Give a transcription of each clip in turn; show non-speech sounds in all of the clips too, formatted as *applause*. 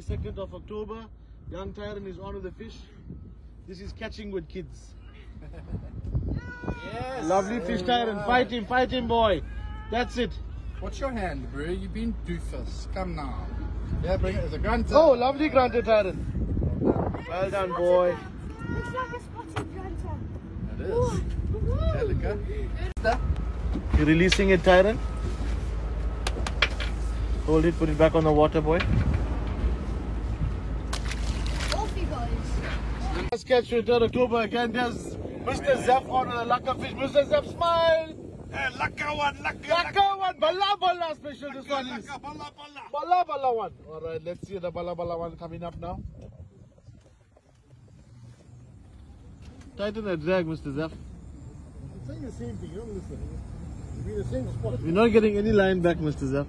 2nd of October. Young Tyron is on with the fish. This is catching with kids. *laughs* Yes. Lovely fish, Tyron. Fight him, fight him, boy. That's it. What's your hand, bro? You've been doofus. Come now. Yeah, bring it as a grunter. Oh, lovely grunter, Tyron. Well done, boy. Looks like a spotted grunter. It is. Delica. You're releasing it, Tyron. Hold it, put it back on the water, boy. Off you guys. Let's catch you 3rd October again. There's Mr. Zeph on the Laka fish. Mr. Zeph, smile. Eh, Laka one, Laka, Laka one, Bala Bala special. This one is. Laka, balla, balla. Bala Bala one. All right, let's see the Bala Bala one coming up now. Tighten the drag, Mr. Zeph. I'm saying the same thing, you don't listen. You're in the same spot. We're not getting any line back, Mr. Zeph.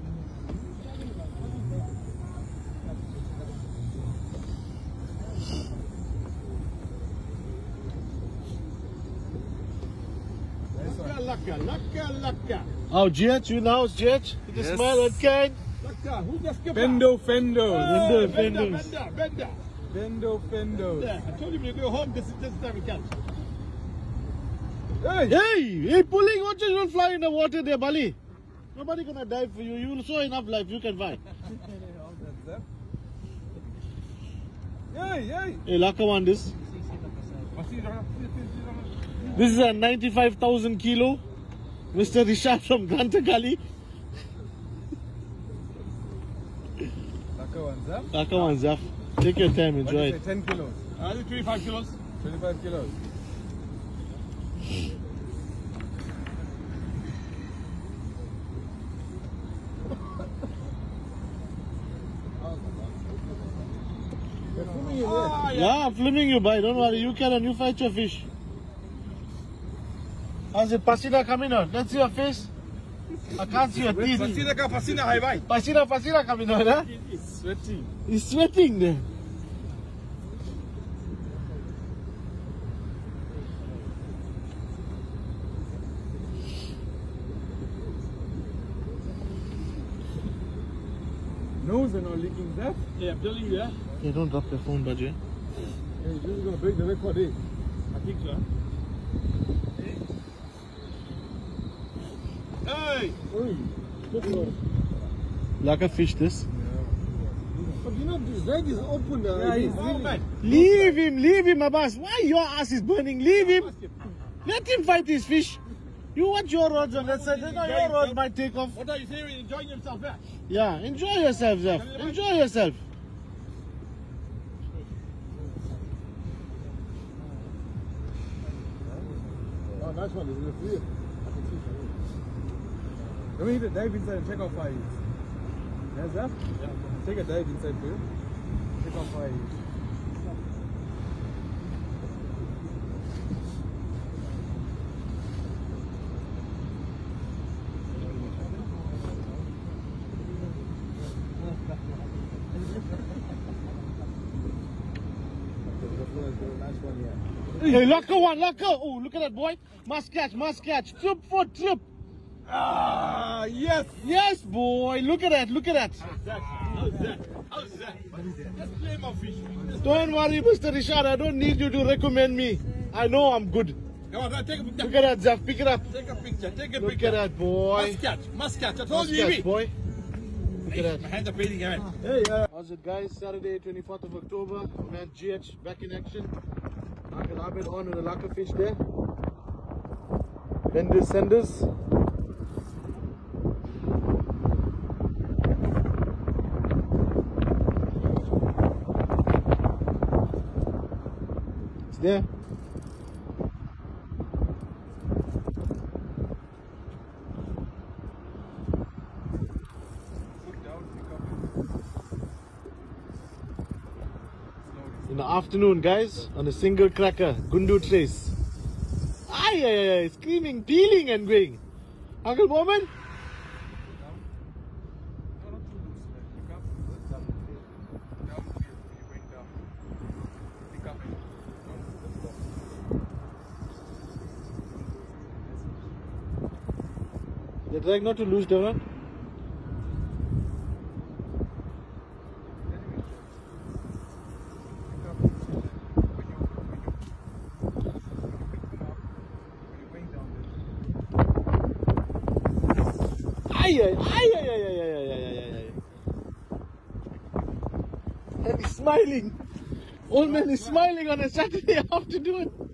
Laka, Laka, Laka, Laka. Oh, GH, you now, GH? You can Yes. smile at kind. Laka, who's the skipper? Fendo, Fendo. Ah, Fendo, Bender, Fendo. Bender, Bender. Fendo, Fendo. There, I told him to go home this, is this time we catch. Hey! Hey, hey, pulling, watch it, you'll fly in the water there, Bali. Nobody gonna dive for you. You'll show enough life, you can fly. Hey, hey! Hey, Laka one this. This is a 95,000 kilo. Mr. Rishad from Grantakali. Laka one's up. Laka one, Zaf. Take your time, What enjoy did it. 10 kilos. Uh, 25 kilos. 25 kilos. They're filming you there. Ah, Yeah, I'm filming you, boy. Don't worry. You can you fight your fish. How's it? Pasina coming out. Let's see your face. I can't see your teeth. Pasina ka, pasina, hai bhai. Pasina, pasina coming out, huh? It's sweating. He's sweating there. Nose are not leaking that. Yeah, I'm telling you, yeah. Hey, don't drop your phone, Bajay. Hey, this is gonna break the record, eh? I think so. Hey! Hey! Look, look. Like a fish, this. But you know, this leg is open now. Yeah, he's really- Leave him, leave him, Abbas. Why your ass is burning? Leave him. Let him fight his fish. You watch your rods on that side. You know, your rod might take off. What are you saying? Enjoying yourself, yeah? Yeah, enjoy yourself, Zef. Enjoy yourself. Oh, nice one. This is a free. I can see it. Let me hit a dive inside and check how far he is. Yes, that? Yeah. Take a dive inside, bro. Check how far he is. Nice one, yeah. Hey, Laka one, Laka. Oh, look at that boy. Must catch, must catch. Trip for trip. Ah, yes! Yes, boy. Look at that, look at that. How's that? How's that? How's that? Just play my fish. Don't worry, Mr. Richard. I don't need you to recommend me. I know I'm good. Come on, take a picture. Look at that, Zef. Pick it up. Take a picture. Take a Look picture. at that, boy. Must catch. Must catch. I told Must you, boy. Look at that. My hands are fading, man. Hey, uh, how's it, guys? Saturday, 24th of October. Man, GH back in action. Uncle Ahmed on with a laka fish there. Benders, senders. There. In the afternoon, guys, on a single cracker, Gundu trace. Ay, ay, ay, screaming, peeling and going. Uncle Bowman? Drag not to lose, Devon. Ay, ay, ay, ay, ay, ay, ay, ay, ay, ay. And he's smiling. Old man is smiling on a Saturday *laughs* afternoon.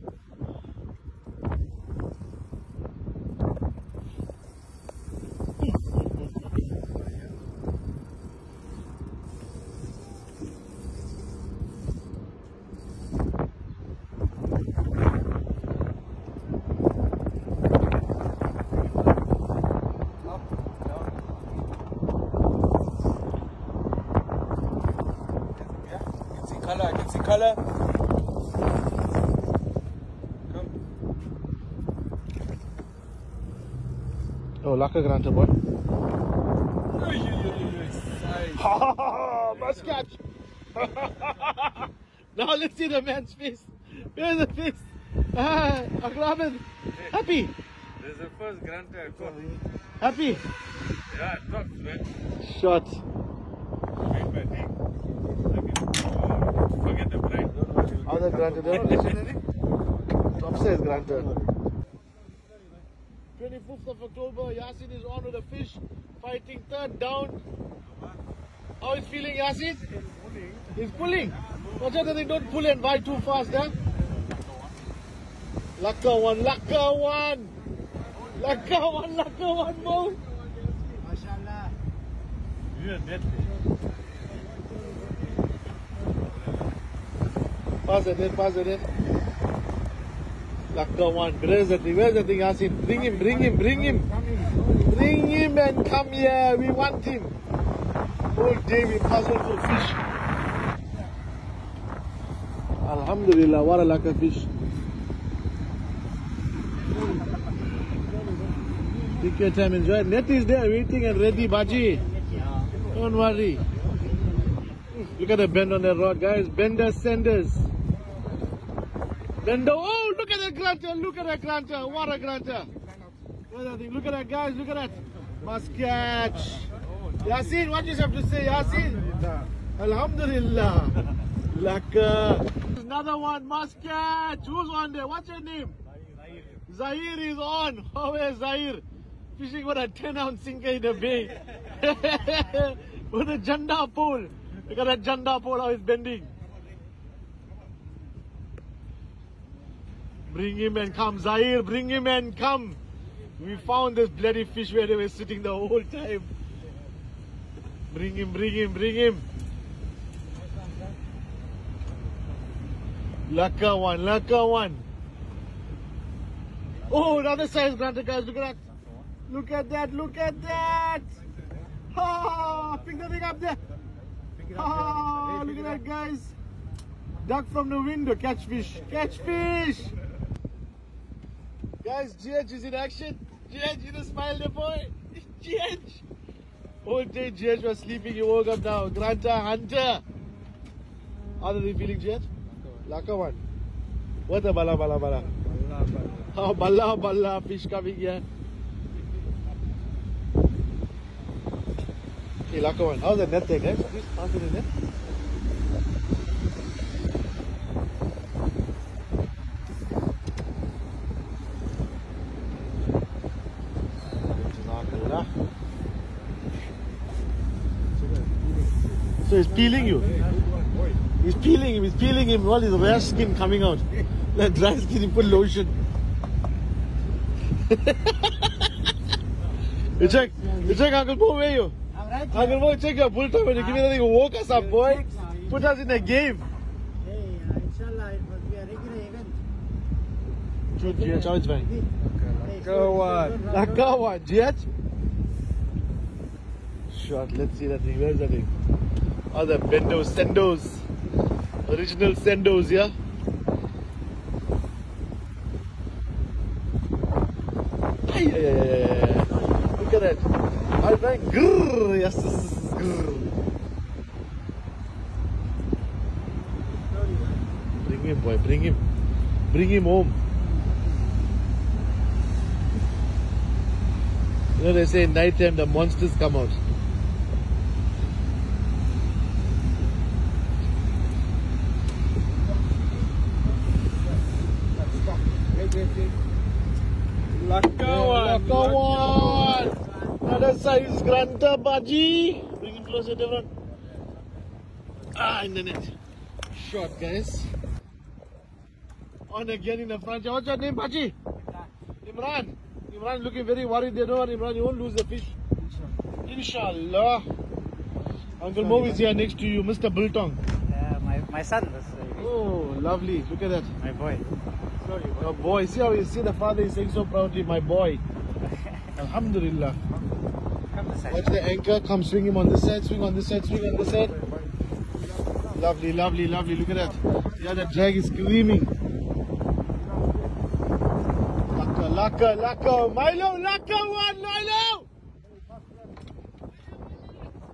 Color, *laughs* I can see. Come. Oh, Laka Granta boy. Must catch! now let's see the man's face. Where's the face? Ah, Uncle Ahmed. Happy? This is the first grant I got. Happy? Yeah, it talks, man. Shot. Wait, wait, hey. Forget the bride. Other granted. Upstairs granted. 25th of October, Yasin is on with a fish, fighting third down. How is feeling, Yasin? He's pulling. Watch out that they don't pull and bite too fast, huh? Laka one, Laka one. Laka one, Laka one more. You are dead. In, pass it in. Laka one. Where's the thing? Where's the thing, Yasin? Bring him, bring him, bring him. Bring him and come here. We want him. Whole day we puzzle for fish. Alhamdulillah, what a laka fish. Take your time, enjoy. Net is there waiting and ready, Baji. Don't worry. Look at the bend on the rod, guys. Bender senders. Oh, look at that grunter. Look at that grunter. What a grunter. Look at that thing. Look at that, guys. Look at that. Must catch. Yasin, what you have to say, Yasin? Alhamdulillah. Laka. Another one. Must catch. Who's on there? What's your name? Zahir is on. Oh, Zahir? Fishing with a 10 ounce sinker in the bay. *laughs* with a janda pole. Look at that janda pole, how it's bending. Bring him and come, Zahir, bring him and come. We found this bloody fish where they were sitting the whole time. Bring him, bring him, bring him. Laka one, laka one. Oh, another size granted, guys. Look at that. Look at that. Look at that. Ah, pick the thing up there. Ah, look at that, guys. Duck from the window. Catch fish. Catch fish. Guys, GH is in action. GH, you just smile there, boy. *laughs* GH. Whole day GH was sleeping. He woke up now. Granta Hunter. How are you feeling, GH? Laka one. What a bala bala bala. Oh, balla balla *laughs* fish coming here. Hey, Laka one. How's the net there, guys? Please pass it. So he's peeling you. He's peeling him. He's peeling him. All his rare skin coming out. Like dry skin, he put lotion. you check. You check, Uncle Mo, where you? Uncle Mo, check your bull time when you give me that thing. Woke us up, boy. Put us in a game. Hey, uh, inshallah, it must be a regular event. Shoot, GH, how it's going? Hey, Go on. One, GH? Shot, let's see that thing. Where's that thing? Oh, the Bendo Sendos. Original Sendos, yeah? Ay, ay. Look at that. I like, grrr. Yes, this is grrr. Bring him, boy. Bring him. Bring him home. You know, they say night time the monsters come out. Laka one. Laka one. Another size granta baji. Bring him closer, Devon. Ah, in the net. Shot, guys. On again in the front. What's your name, Baji? Imran. Imran looking very worried They Don't worry, Imran, you won't lose the fish. Inshallah. Uncle Mo is here next to you, Mr. Biltong. Yeah, my, my son uh, Oh, lovely. Look at that. my boy. Your boy. See how you see the father is saying so proudly, my boy. Alhamdulillah. Watch the anchor. Come swing him on this side, swing on this side, swing on this side. Lovely, lovely, lovely. Look at that. Yeah, the drag is screaming. Laka, laka, laka. Milo, laka one, Milo.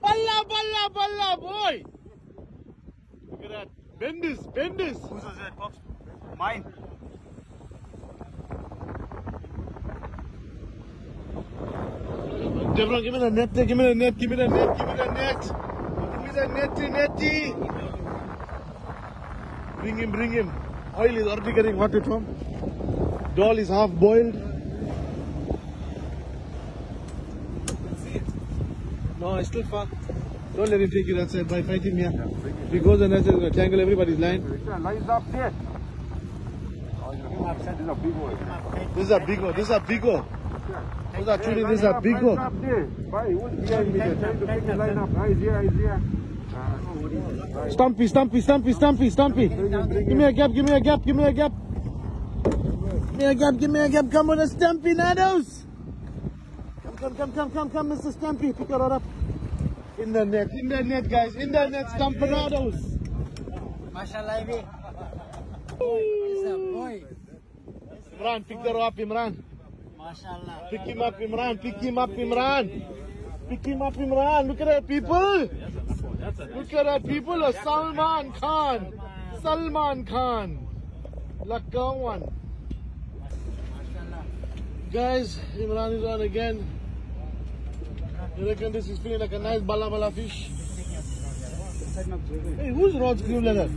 Balla, balla, balla, boy. Look at that. Bend this, bend this. That, Pops? Mine. Devron, give me the net there, give me the net, give me the net, give me the net. Give me the netty, netty. Bring him, bring him. Oil is already getting hot at home. Doll is half boiled. No, it's still far. Don't let him take you that side by fighting here. If he goes on that side, he's going uh, to tangle everybody's line. Lines up there. This is a big one, this is a big one. Those are truly, this is a big one. Up there. Why? Who's behind me? They're trying to pick the line up. Eyes here, eyes here. Stumpy, Stumpy, Stumpy, Stumpy, Stumpy. Give me a gap, give me a gap, give me a gap. Give me a gap, give me a gap. Come on, a Stumpy Nados. Come, come, come, come, come, come, Mr. Stumpy. Pick her up. In the net, in the net, guys. In the net, Stumpanados. Mashallah, Ibi. It's a boy. Imran, pick her up, Imran. Mashallah. Pick him up, Imran. Pick him up, Imran. Pick him up, Imran. Look at that, people. Look at that, people. A Salman Khan. Salman Khan. Lakka one. Guys, Imran is on again. You reckon this is feeling like a nice bala bala fish? Hey, whose rod's scream like that?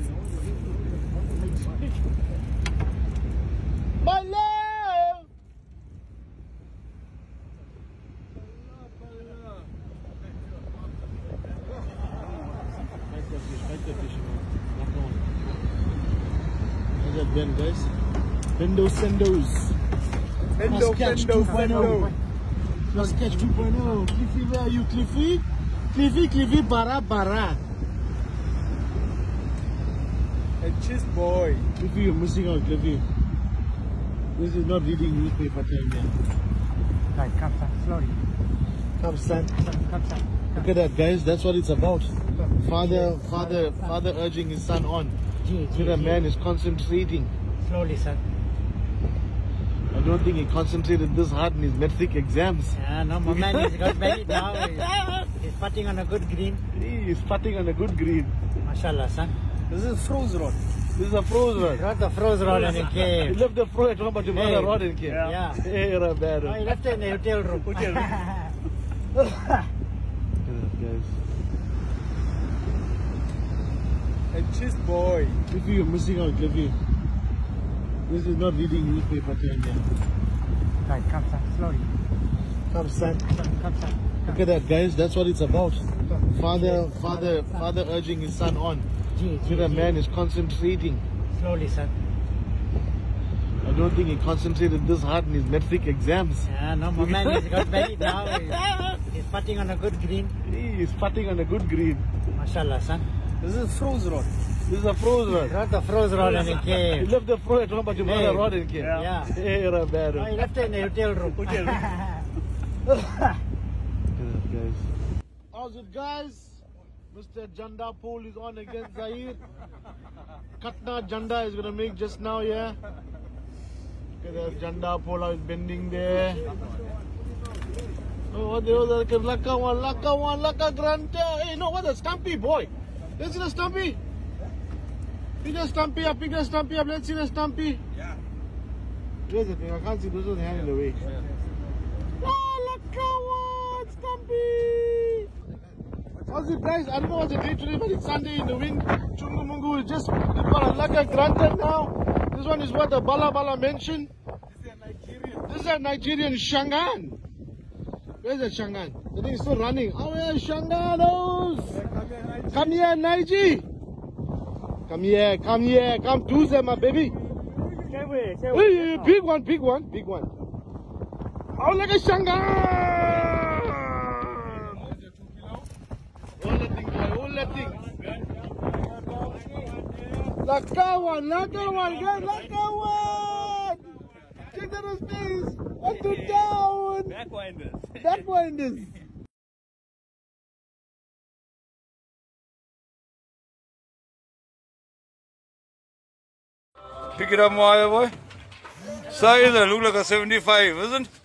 Bala! How's that bend, guys? Bendo sendos. Fendo, catch fendo, 2.0. fendo. Just catch 2.0. Cliffy, where are you, Cliffy? Cliffy, Cliffy, bara, bara. A cheese boy. Cliffy, you're missing out, Cliffy. This is not reading newspaper time here. Right, come, son. Slowly. Come, son. Son, come, son. Look at that, guys. That's what it's about. Father, father, father urging his son on. Gee, So the man is concentrating. Slowly, son. I don't think he concentrated this hard in his matric exams. Yeah, no, my man is got married now. *laughs* He's, he's putting on a good green. He is putting on a good green. Mashallah, son. This is a froze rod. This is a froze rod. Got the froze rod and he You *laughs* came. left the fro at home, but you brought Hey. a rod in the here. Yeah. *laughs* Hey, Rabero. Oh, he left it in the hotel room. Look at that, guys. A cheese boy. Cliffy, you're missing out, Cliffy. This is not reading newspaper time here. right, come, son. Slowly. Come, son. Son, come, son. Look at that, guys. That's what it's about. Father, father, father urging his son on. Gee, the man is concentrating. Slowly, son. I don't think he concentrated this hard in his matric exams. Yeah, no, my man is got married now. He's, he's putting on a good green. He's putting on a good green. Mashallah, son. This is a froze rod. This is a froze rod. Got the froze rod and You left the fro at home, but you brought a Hey. rod in here. Yeah. Hey, Oh, Rabero. he left it in the hotel room. Look at that, guys. *laughs* How's it, guys? Mr. Janda Pool is on against Zahir. Katna Janda is gonna make just now, yeah. Look at that Janda Pool is bending there. Oh, what the other Laka one, Laka one, Laka Granta. Hey, no, what the Stumpy boy? Let's a Stumpy. Pick the Stumpy up, pick the Stumpy up. Let's see the Stumpy. Yeah. Here's the thing, I can't see this one hand in the way. Oh, Laka one, Stumpy. How's it, guys? I don't know what's the date today, but it's Sunday in the wind. Chungumungu is just got a granted now. This one is what the Bala Bala mentioned. This is a Nigerian Shangan. Where's that Shangan? The thing is still running. Oh, yeah, Shanganos! Come here, Naiji! Come here, come here, come do them, my baby. Hey, hey, big one, big one, big one. Oh, look at Shangan! All the things, all the things. Lakawan, Lakawan, guys, Lakawan! Check that his face! One, two, down! Backwinders. Backwinders! Pick it up, my boy. Size, look like a 75, isn't it?